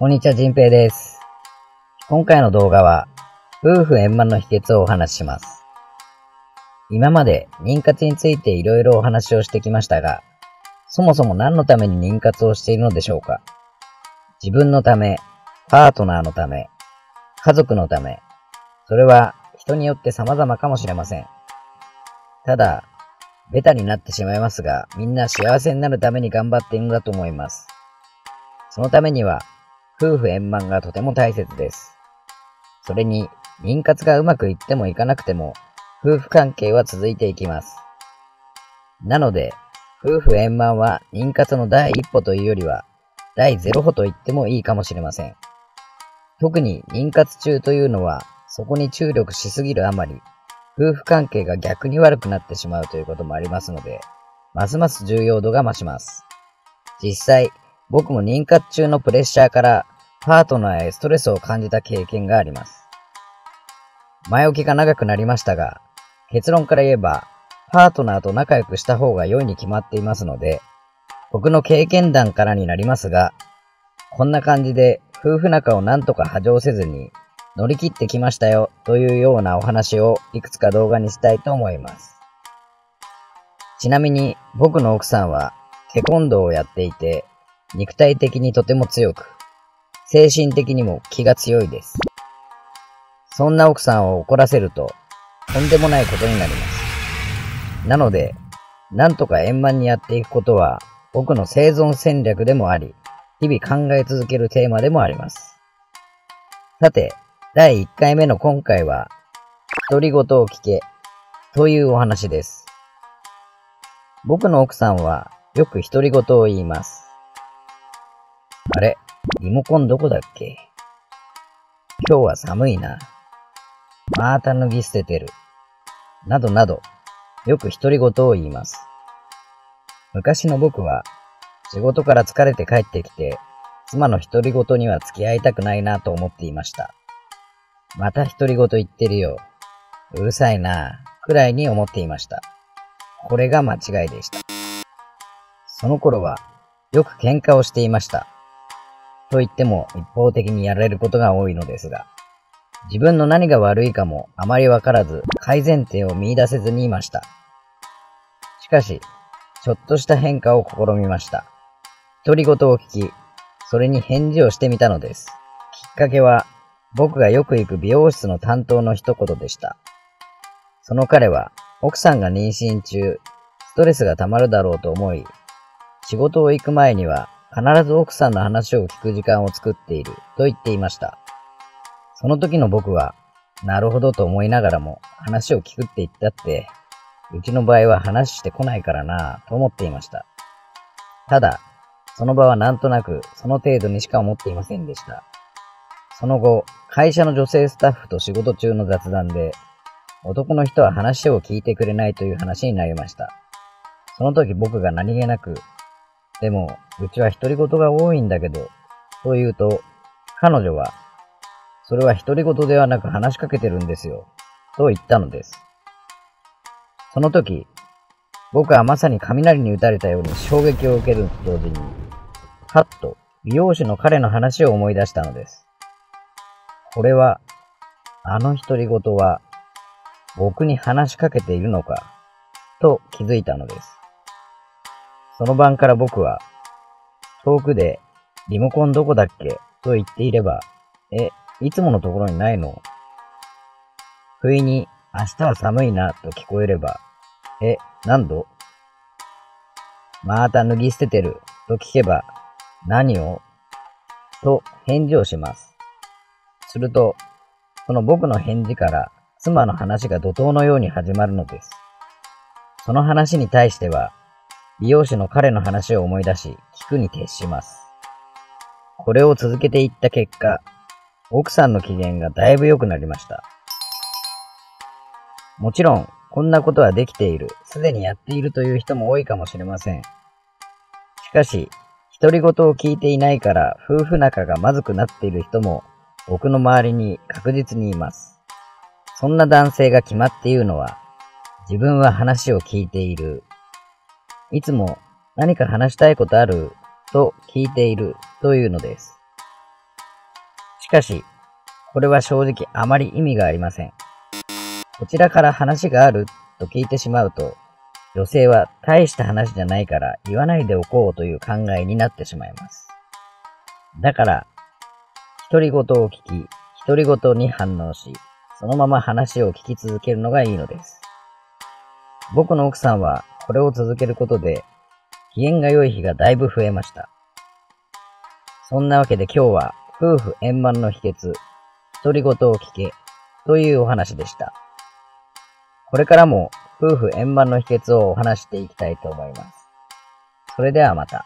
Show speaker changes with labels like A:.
A: こんにちは、じんぺいです。今回の動画は、夫婦円満の秘訣をお話しします。今まで妊活についていろいろお話をしてきましたが、そもそも何のために妊活をしているのでしょうか？自分のため、パートナーのため、家族のため、それは人によって様々かもしれません。ただ、ベタになってしまいますが、みんな幸せになるために頑張っているのだと思います。そのためには、夫婦円満がとても大切です。それに、妊活がうまくいってもいかなくても、夫婦関係は続いていきます。なので、夫婦円満は妊活の第一歩というよりは、第ゼロ歩と言ってもいいかもしれません。特に妊活中というのは、そこに注力しすぎるあまり、夫婦関係が逆に悪くなってしまうということもありますので、ますます重要度が増します。実際、僕も妊活中のプレッシャーからパートナーへストレスを感じた経験があります。前置きが長くなりましたが、結論から言えば、パートナーと仲良くした方が良いに決まっていますので、僕の経験談からになりますが、こんな感じで夫婦仲をなんとか波状せずに乗り切ってきましたよというようなお話をいくつか動画にしたいと思います。ちなみに僕の奥さんはテコンドーをやっていて肉体的にとても強く精神的にも気が強いです。そんな奥さんを怒らせるととんでもないことになります。なのでなんとか円満にやっていくことは僕の生存戦略でもあり日々考え続けるテーマでもあります。さて、第1回目の今回は、独り言を聞け、というお話です。僕の奥さんは、よく独り言を言います。あれリモコンどこだっけ？今日は寒いな。また脱ぎ捨ててる。などなど、よく独り言を言います。昔の僕は、仕事から疲れて帰ってきて、妻の独り言には付き合いたくないなと思っていました。また独り言言ってるよ。うるさいなくらいに思っていました。これが間違いでした。その頃は、よく喧嘩をしていました。と言っても一方的にやられることが多いのですが、自分の何が悪いかもあまりわからず改善点を見出せずにいました。しかし、ちょっとした変化を試みました。独り言を聞き、それに返事をしてみたのです。きっかけは、僕がよく行く美容室の担当の一言でした。その彼は、奥さんが妊娠中、ストレスが溜まるだろうと思い、仕事を行く前には必ず奥さんの話を聞く時間を作っていると言っていました。その時の僕は、なるほどと思いながらも話を聞くって言ったって、うちの場合は話してこないからなぁと思っていました。ただ、その場はなんとなくその程度にしか思っていませんでした。その後、会社の女性スタッフと仕事中の雑談で、男の人は話を聞いてくれないという話になりました。その時僕が何気なく、でも、うちは独り言が多いんだけど、と言うと、彼女は、それは独り言ではなく話しかけてるんですよ、と言ったのです。その時、僕はまさに雷に打たれたように衝撃を受けると同時に、はっと美容師の彼の話を思い出したのです。これは、あの独り言は、僕に話しかけているのか、と気づいたのです。その晩から僕は、遠くで、リモコンどこだっけと言っていれば、え、いつものところにないの？不意に、明日は寒いな、と聞こえれば、え、何度？また脱ぎ捨ててる、と聞けば、何を？と返事をします。すると、その僕の返事から妻の話が怒涛のように始まるのです。その話に対しては、美容師の彼の話を思い出し、聞くに徹します。これを続けていった結果、奥さんの機嫌がだいぶ良くなりました。もちろん、こんなことはできている、すでにやっているという人も多いかもしれません。しかし、独り言を聞いていないから夫婦仲がまずくなっている人も僕の周りに確実にいます。そんな男性が決まって言うのは、自分は話を聞いている。いつも何か話したいことあると聞いているというのです。しかし、これは正直あまり意味がありません。こちらから話があると聞いてしまうと、女性は大した話じゃないから言わないでおこうという考えになってしまいます。だから、独り言を聞き、独り言に反応し、そのまま話を聞き続けるのがいいのです。僕の奥さんはこれを続けることで、機嫌が良い日がだいぶ増えました。そんなわけで今日は夫婦円満の秘訣、独り言を聞けというお話でした。これからも夫婦円満の秘訣をお話していきたいと思います。それではまた。